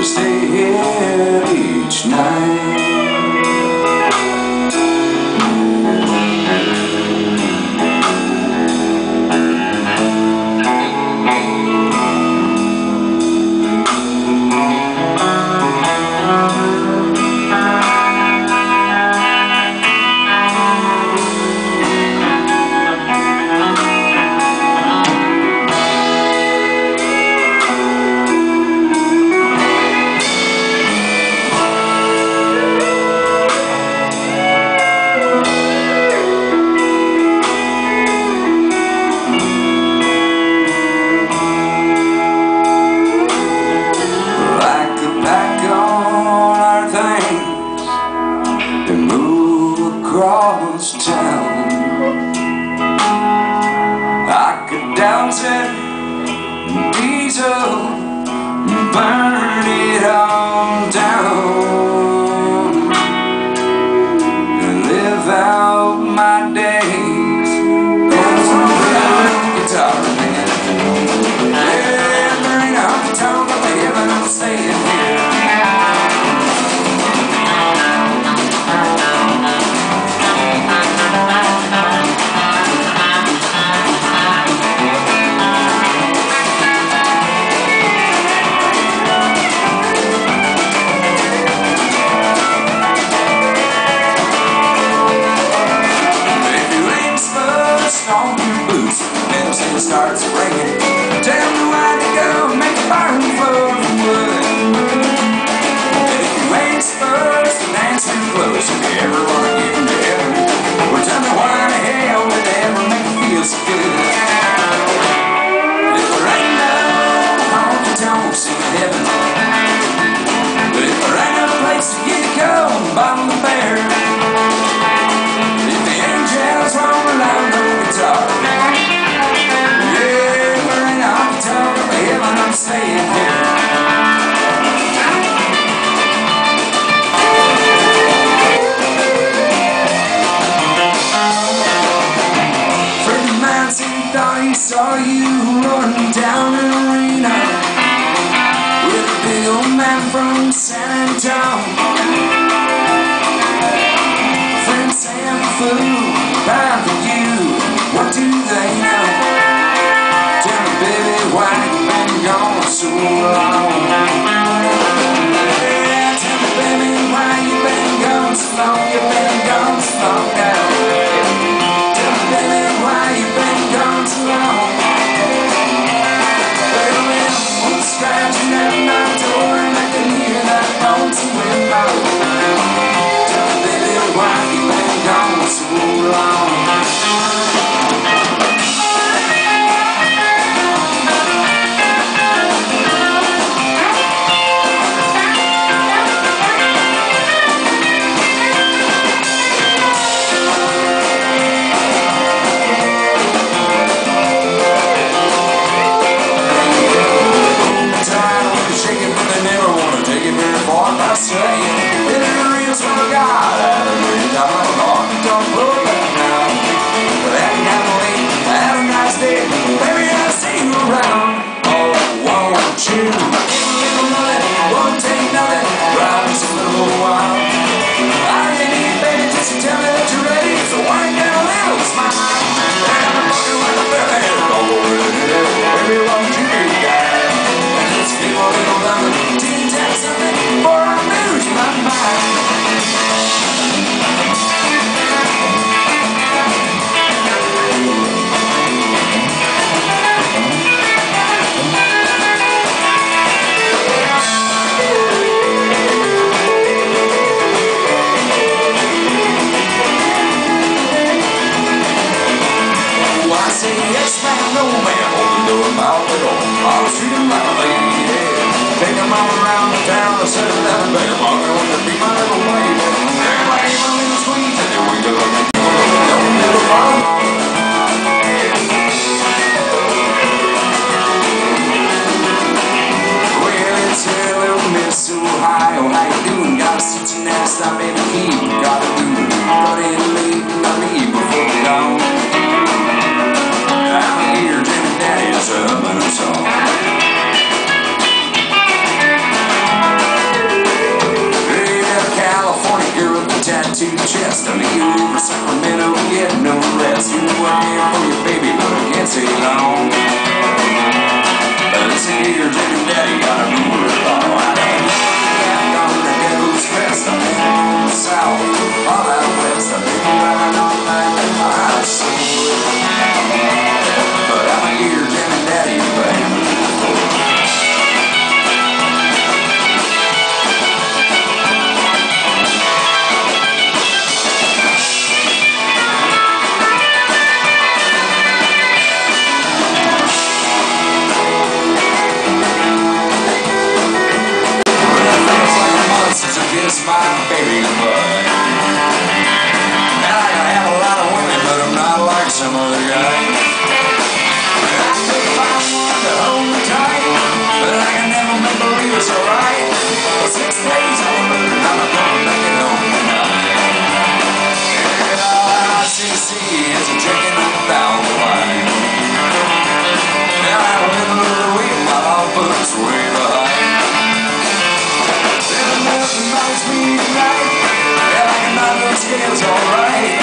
to stay here each night. I was down I could down it diesel burn thought he saw you running down an arena with a big old man from San Antonio. Friend Sam Foo, for you, what do they know? Tell me, baby, why you been gone so long? I'll treat him like a lady, yeah. Take him out oh, around the town, I said him the beg him, I want to be my little lady. Everybody running sweet, and then we do look at you, don't get Ohio, how you doing? Got such an ass, I'm in the heat. Got a tonight. Yeah, those scales alright.